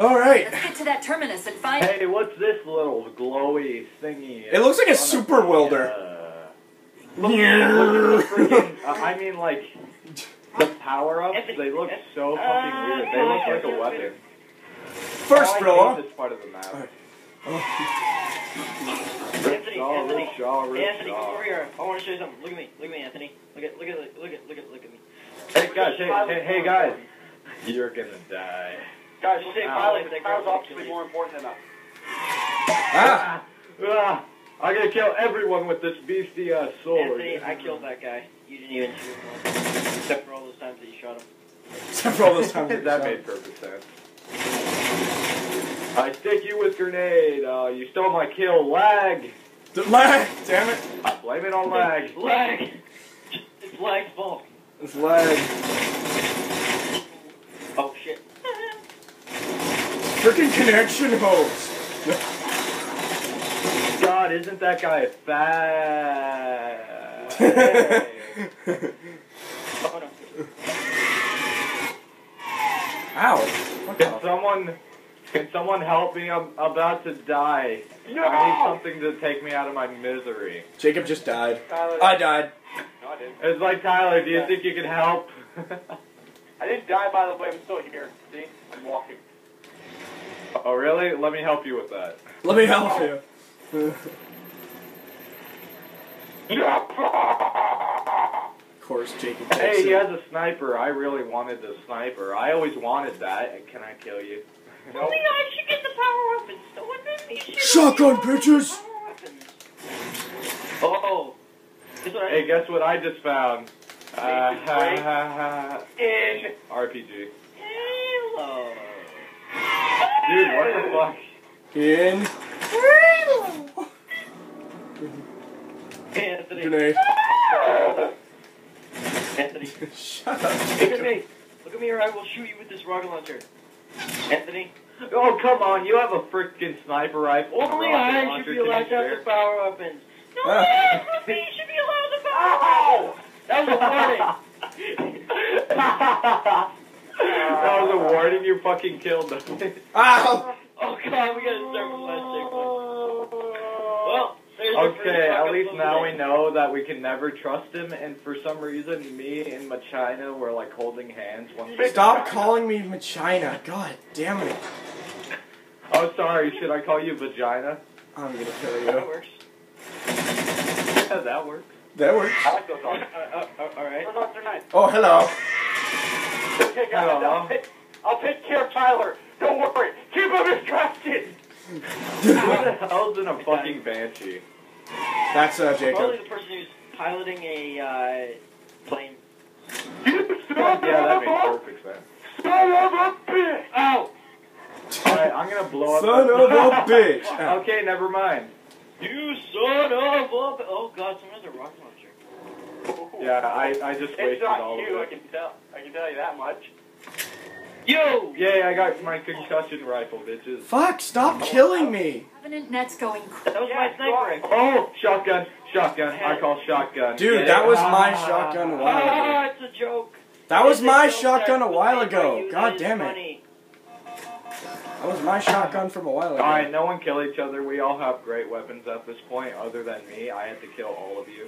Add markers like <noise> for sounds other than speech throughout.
All right. Let's get to that terminus and find. Hey, what's this little glowy thingy? It looks like a super welder. Uh, look, look at freaking. uh, I mean, like the power ups. They look so fucking weird. They look like a weapon. First oh, I this part of the map. Anthony, Shaw, Anthony, Shaw, Anthony, Shaw. come over here. I want to show you something. Look at me. Look at me, Anthony. Look at, look at, look at, look at, look at me. Hey guys, hey, hey, hey guys. You're gonna die. Guys, we'll say Ow. pilot, but pilots obviously more important than us. Ah. Ah, I'm gonna kill everyone with this beastie uh, sword. Anthony, I killed that guy. You didn't even shoot him. Except for all those times that you shot him. Except for all those times. that <laughs> that made perfect sense. I stick you with grenade. Uh, you stole my kill. Lag. The lag. Damn it. I blame it on lag. Lag! It's lag's fault. It's lag. Oh shit. Freaking connection host. God, isn't that guy fat? Oh no. Ow. Can off. someone, can someone help me? I'm about to die. No! I need something to take me out of my misery. Jacob just died. Tyler, I died. no, I didn't. It's like Tyler. Do you think you can help? <laughs> I didn't die, by the way. I'm still here. See? I'm walking. Oh really? Let me help you with that. Let me help you. Of course, Jacob Hey, he it. has a sniper. I really wanted the sniper. I always wanted that. Can I kill you? Oh my god, you should get the power weapons. The one that you Shotgun, get bitches! Oh. Guess what I Hey, guess what I just found? Uh, Nathan's ha, ha, ha, In. RPG. Halo. Dude, what the fuck? In. Anthony. Grenade. Anthony. Shut up, Look at me. Look at me or I will shoot you with this rocket launcher. Anthony. Oh, come on. You have a freaking sniper rifle. Only rocket I should be allowed to have share? the power weapons. <laughs> No, Ah. man, me should be allowed the power weapons. That was a <laughs> warning. That was a warning. You fucking killed them. Ow! Oh god, we gotta start from last checkpoint. Well, there's your first Okay, at least now we know that we can never trust him, and for some reason, me and Machina were like holding hands. Once Stop calling me Machina. God damn it. Oh, sorry. Should I call you Vagina? I'm gonna kill That you. works. Yeah, that works. That works. I like those Uh, uh, uh, Alright. Those dogs are nice. Oh, hello. Okay, guys, Hello. I'll take, I'll take care of Tyler. Don't worry. Keep him distracted. Who the hell's in a fucking banshee? That's uh, Probably Jacob. the person who's piloting a uh, plane. You son Yeah, of that makes perfect sense. son of a bitch. Ow! Alright, I'm gonna blow up. Son of a <laughs> bitch. Ow. okay, never mind. You son of a... Oh god, someone has a rocket launcher. Yeah, I, I just It's wasted not all you, I of it. can tell. I can tell you that much. Yo! Yay, I got my concussion rifle, bitches. Fuck, stop killing me. Covenant net's going. That was my sniper rifle. Oh, shotgun, shotgun. I call shotgun. Dude, Yeah. that was my Ah. shotgun a while ago. Ah, it's a joke. That was It's my joke shotgun a while was made by ago. God damn it. That was my shotgun from a while ago. Alright, no one kill each other. We all have great weapons at this point, other than me. I had to kill all of you.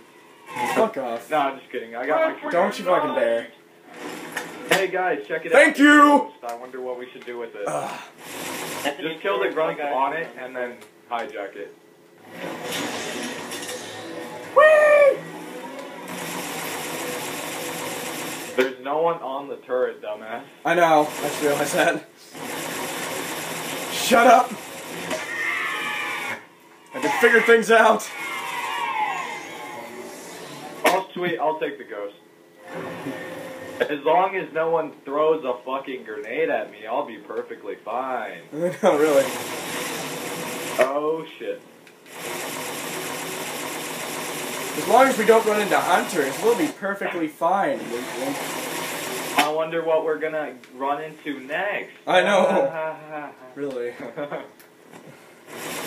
Fuck off. No, I'm just kidding. I got my. Don't you fucking dare. Hey guys, check it Thank out. Thank you! I wonder what we should do with it. Ugh. Just kill the first, grunt guy. on it and then hijack it. There's no one on the turret, dumbass. I know. I just realized that. Shut up! I can figure things out. Oh, sweet, I'll take the ghost. As long as no one throws a fucking grenade at me, I'll be perfectly fine. <laughs> no, really. Oh shit. As long as we don't run into hunters, we'll be perfectly fine. I wonder what we're gonna run into next. I know. <laughs> Really. <laughs>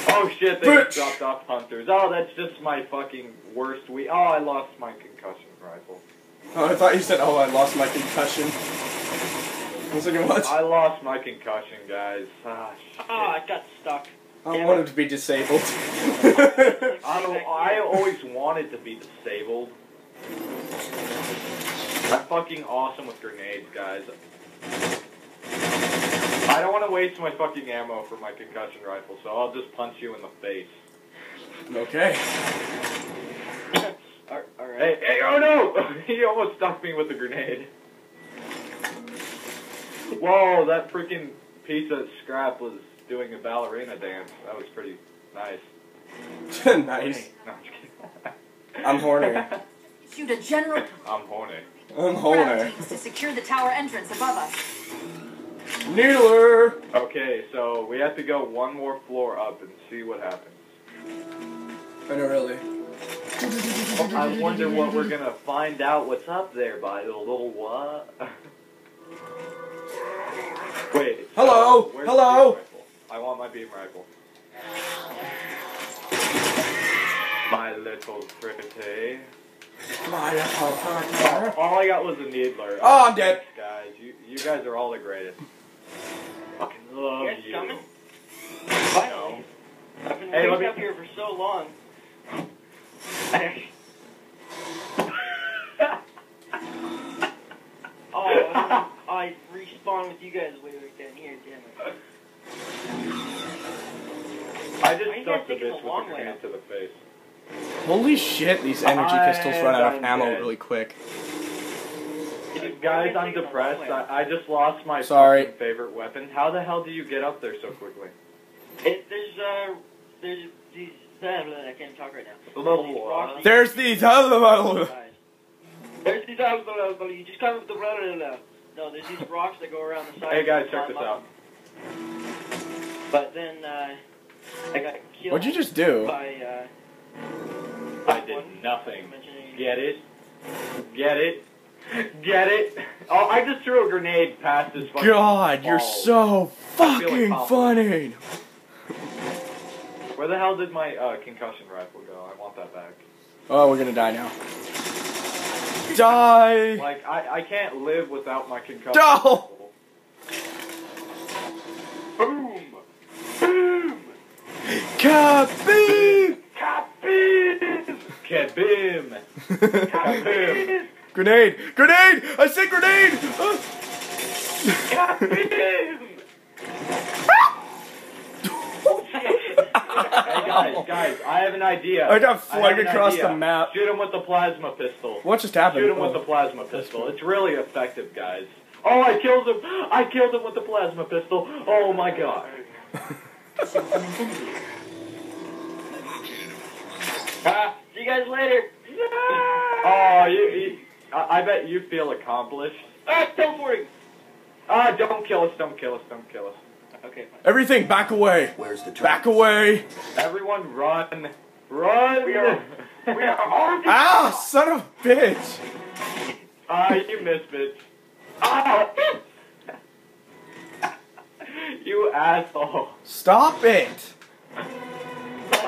oh shit, they Bitch. just dropped off hunters. Oh, that's just my fucking worst week. Oh, I lost my concussion rifle. Oh, I thought you said, oh, I lost my concussion. Looks like what? I lost my concussion, guys. Ah, shit. Oh, I got stuck. I Damn wanted it. to be disabled. I, don't, I always wanted to be disabled. I'm fucking awesome with grenades, guys. I don't want to waste my fucking ammo for my concussion rifle, so I'll just punch you in the face. okay. <coughs> All right. Hey, hey, oh no! <laughs> he almost stuck me with the grenade. Whoa, that freaking piece of scrap was doing a ballerina dance. That was pretty nice. <laughs> nice. No, I'm just kidding. <laughs> I'm horny. Shoot a general I'm horny. I'm ground horny. to secure the tower entrance above us. Needler! Okay, so we have to go one more floor up and see what happens. I know, really. I wonder what we're gonna find out what's up there by the little what? Wait. Hello? so where's Hello? the beam rifle? I want my beam rifle. My little pretty. My little All I got was a needler. Oh, I'm dead. Guys, you you guys are all the greatest. Fucking love You guys you. coming? Finally. I've been Hey, waiting me- up here for so long. <laughs> oh, I respawn with you guys way back down here, damn it. I just stuck the taking bitch a with long the way grenade up? to the face. Holy shit, these energy pistols run out of ammo dead. really quick. Guys, I'm are you taking a long depressed. I, I just lost my Sorry. fucking favorite weapon. How the hell do you get up there so quickly? It, there's, uh, there's these, blah, blah, I can't talk right now. Little, There's these rocks There's these. Hello. Guys. There's these blah, blah, blah, you just come with the blah, blah, blah. No, there's these rocks that go around the side. Hey guys, check this out. But then, uh, I got killed What'd you just do? by, uh, I did nothing. Get it? Get it? Get it? Oh, I just threw a grenade past his fucking God, you're so fucking like funny. Where the hell did my uh, concussion rifle go? I want that back. Oh, we're gonna die now. Die! Like, I, I can't live without my concussion No! Boom! Boom! Kabim! Kabim! Kabim! <laughs> Kabim! Grenade! Grenade! I said grenade! Ah. Kabim! Hey guys, guys, I have an idea. I got have flung across idea. the map. Shoot him with the plasma pistol. What just happened? Shoot him with the Oh. plasma pistol. It's really effective, guys. Oh, I killed him! I killed him with the plasma pistol. Oh my god. Infinity. <laughs> Ah, see you guys later. Yeah. Oh, you, you I, I bet you feel accomplished. Ah, teleporting. Ah, don't kill us, don't kill us, don't kill us. Okay, fine. Everything, back away! Where's the Back away! Everyone run. Run! We are- We are armed. <laughs> Ah, son of a bitch! Ah, you missed, bitch. Ah! <laughs> you asshole. Stop it!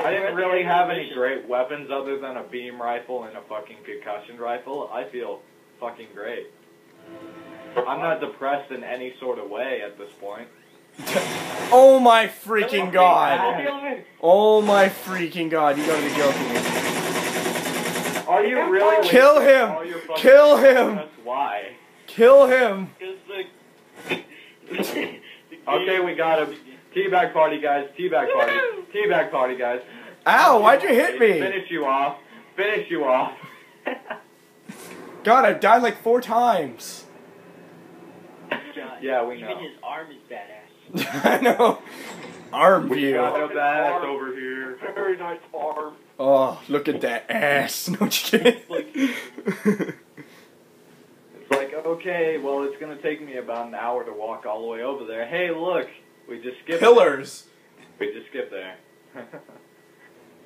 I didn't really have any great weapons other than a beam rifle and a fucking concussion rifle. I feel fucking great. I'm not depressed in any sort of way at this point. <laughs> Oh my freaking god! Oh my freaking god, you gotta be joking me. Are you really Kill him! all your fucking Kill him! That's why. Kill him! Okay, we got him. Teabag party, guys. Teabag party. Teabag party, guys. Ow, why'd you hit me? Finish you off. Finish you off. <laughs> God, I've died like four times. John, Yeah, we even know. his arm is badass. <laughs> I know. Arm We view. got a badass over here. Very nice arm. Oh, look at that ass. <laughs> No, just kidding. It's like, okay, well, it's gonna take me about an hour to walk all the way over there. Hey, look, we just skipped. Pillars. We just skipped there.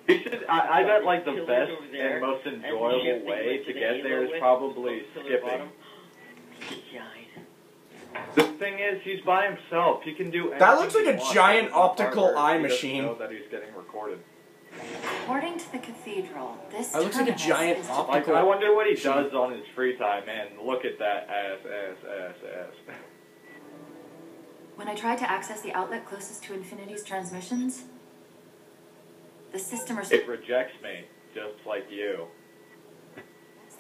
You should. I, I bet like the best there, and most enjoyable shifting way with to get there is probably skipping. The thing is, he's by himself. He can do. That looks like a wants. giant optical eye machine. Know that he's getting recorded. According to the cathedral, this That looks like a giant is to- op- Like, Optical I wonder what he machine. does on his free time. Man, look at that ass, ass, ass, ass. When I tried to access the outlet closest to Infinity's transmissions, the system or It rejects me, just like you.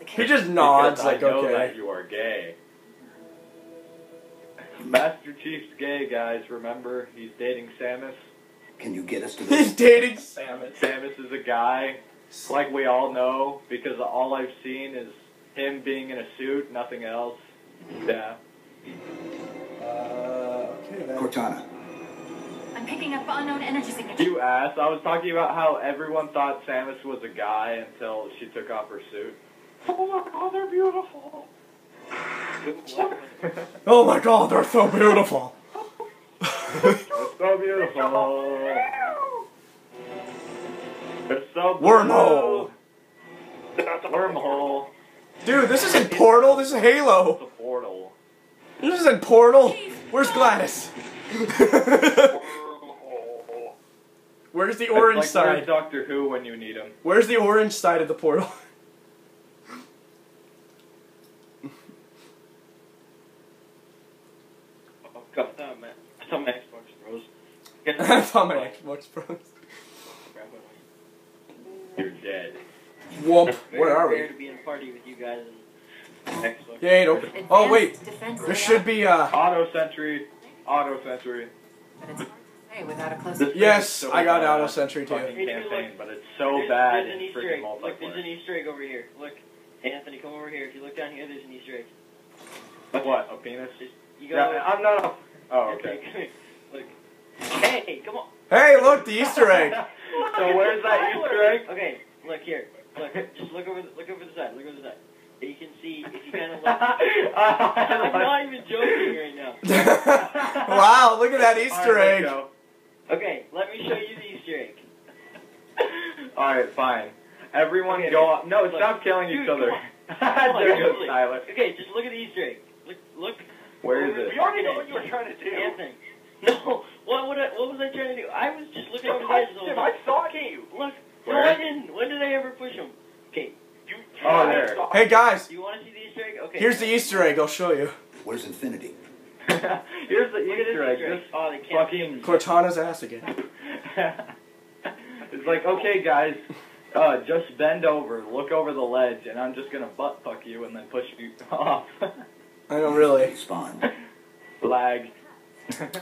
He just nods Because like I know okay. that you are gay. Master Chief's gay, guys. Remember, he's dating Samus. Can you get us to <laughs> He's the... dating Samus. Samus is a guy, like we all know, because all I've seen is him being in a suit, nothing else. Yeah. Uh, okay. Cortana, I'm picking up unknown energy signatures. You ass. I was talking about how everyone thought Samus was a guy until she took off her suit. Oh my god, they're beautiful. Oh my god, they're so beautiful. It's so beautiful. It's so <laughs> Wormhole. blue. Wormhole. Dude, this isn't Portal, this is Halo. It's a portal. This isn't Portal. Where's GLaDOS? <laughs> Where's the orange It's like where's side? Doctor Who when you need him. Where's the orange side of the portal? <laughs> Oh, God, I thought my, I thought Xbox froze. <laughs> I thought my Xbox froze. You're dead. Whoop. <laughs> Where are we? to be in party with you guys and Xbox. They ain't open. Oh wait, Advanced there should be uh. Auto sentry. Auto sentry. But it's hey, without a close. This Yes, so I got bad. auto sentry too. Fucking Hey, dude, campaign, look. but it's so there's, bad there's an Easter egg. Look, there's an. Easter egg over here. Look. Hey, Anthony, come over here. If you look down here, there's an Easter egg. What? A penis? Just, you go. Yeah, I'm not. A... Oh, okay. <laughs> look. Hey, come on. Hey, look, the Easter egg. <laughs> So where's that Easter egg? Okay, look here. Look, <laughs> just look over. The, look over the side. Look over the side. You can see if you kind of look. I'm not even joking right now. wow, look at that Easter egg. Okay, let me show you the Easter egg. Alright, fine. Everyone Okay, go up. No, look. stop killing Dude, each other. Come on, There goes. Tyler. Okay, just look at the Easter egg. Look, look. Where is it? the We already know what you were trying to do. Anthony. <laughs> No, what would I, what was I trying to do? I was just looking over the I, edge. the whole Tim. I saw you. Look. Where? No, I didn't. When did I ever push him? Okay. You. Oh, there. Hey guys, Do you want to see the Easter egg? Okay. here's the Easter egg. I'll show you. Where's Infinity? <laughs> Here's the Look Easter egg. Easter egg. This Oh, fucking. Cortana's ass again. <laughs> it's like, okay, guys, uh, just bend over, look over the ledge, and I'm just gonna butt fuck you and then push you <laughs> off. I know, really. Spawn. Lag.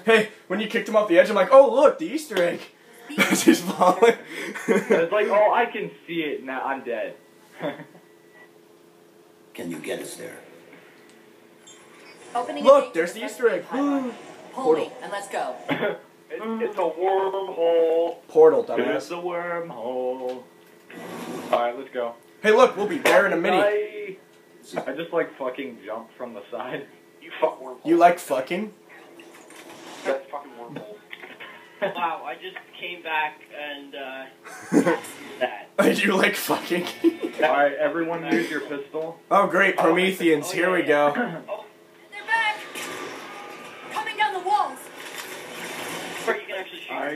Hey, when you kicked him off the edge, I'm like, oh look, the Easter egg. As <laughs> he's falling. it's like, oh, I can see it now. I'm dead. <laughs> Can you get us there? Opening Look, there's the Easter egg. <gasps> Pull me and let's go. It, it's a wormhole. Portal, dumbass. It's a the wormhole. Alright, let's go. Hey, look, we'll be there in a minute. Bye. I just like fucking jump from the side. You fuck wormhole. You like fucking? That's fucking wormhole. Wow, I just came back and uh, <laughs> that. you like fucking? Alright, everyone use your pistol. Oh great, Prometheans. Oh, Here yeah, we yeah. go. Oh,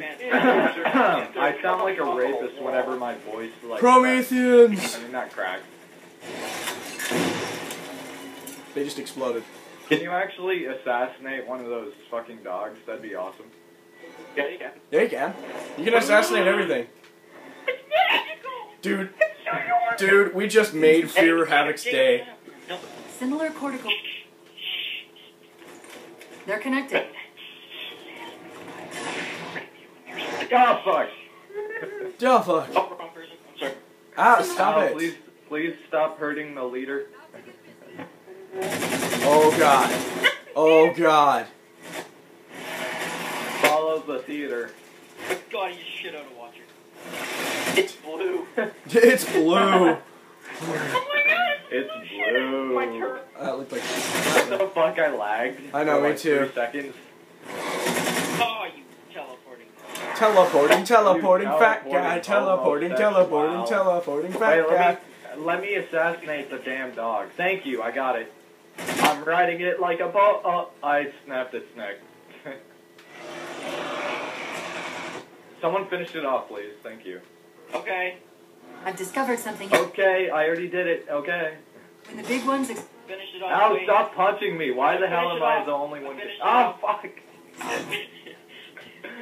I. I sound like a rapist whenever my voice like Prometheans. I mean not cracked. They just exploded. Can you actually assassinate one of those fucking dogs? That'd be awesome. Yeah, you can. Yeah, you can. You can assassinate everything. Dude, dude, we just made Fear Havoc's day. Similar cortical. They're connected. Oh fuck! Oh fuck. oh, wrong person. I'm sorry. Ah, stop Oh, it. Please, please stop hurting the leader. Oh god. Oh god. Follow the theater. God, you shit out of watcher. It's blue. <laughs> It's blue. <laughs> oh, my God. It's blue. My turn. That looked like. What the fuck? I lagged. I know, for me like too. Three seconds. Oh, you teleporting. Teleporting, teleporting, You fat guy, teleporting teleporting, teleporting, teleporting, Wait, fat guy. let me let me assassinate the damn dog. Thank you. I got it. I'm riding it like a boat. Oh, I snapped its neck. <laughs> Someone finish it off, please. Thank you. Okay, I've discovered something. Okay, I already did it. Okay. When the big ones. Finish it off. Ow, please. stop punching me. Why the hell am I the only one? Finish ah, it Oh, fuck. <laughs>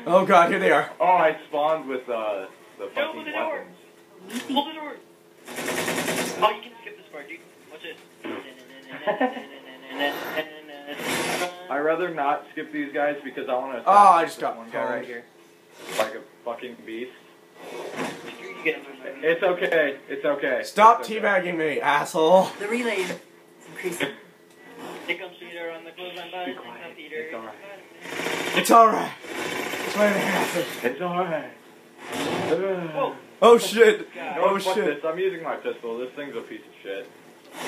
Oh god, here they are. Oh, I spawned with uh, the Open fucking the door. weapons. Hold the door. Oh, you can skip this part, dude. Watch it. I'd rather not skip these guys because I want to. Oh, I just got one guy right here, like a fucking beast. You get it. It's okay. It's okay. Stop It's okay. teabagging me, asshole. The relay is increasing. Here comes Peter on the clothesline button. Here comes Peter. It's alright. It's alright. It's going. It's alright. Whoa. Oh shit. No, Oh fuck shit. this. I'm using my pistol. This thing's a piece of shit.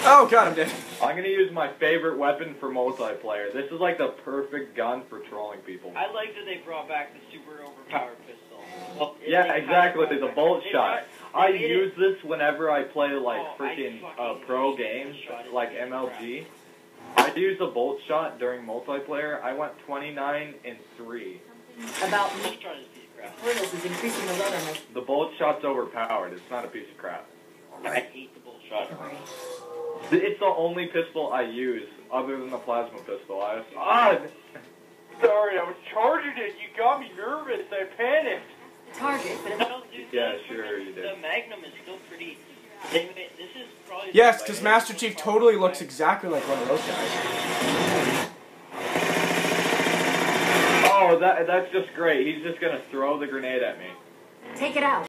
Oh god, I'm dead. I'm gonna use my favorite weapon for multiplayer. This is like the perfect gun for trolling people. I like that they brought back the super overpowered pistol. Well, Yeah, exactly. kinda The brought bolt shot. brought- I they use it- this whenever I play like Oh, freaking uh, pro games, like a piece of MLG. I use the bolt shot during multiplayer. I went 29 and three. About Let's me. try this piece of crap. Is increasing the load on my The bolt shot's overpowered. It's not a piece of crap. I hate the bolt shot. story. It's the only pistol I use other than the plasma pistol. I ah, Sorry, I was charging it. You got me nervous. I panicked. Target, but No, Yeah, sure you did. The Magnum is still pretty. They, they, this is probably. Yes, because Master Chief totally looks exactly like one of those guys. Oh, that that's just great. He's just gonna throw the grenade at me. take it out.